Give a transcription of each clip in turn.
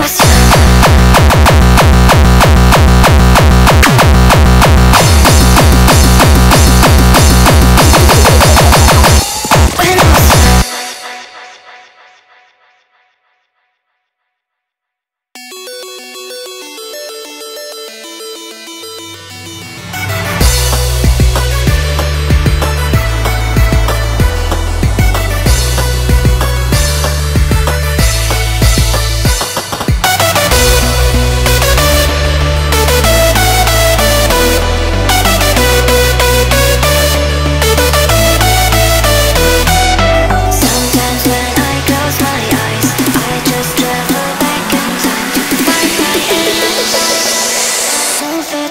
pasión.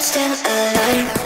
still alive.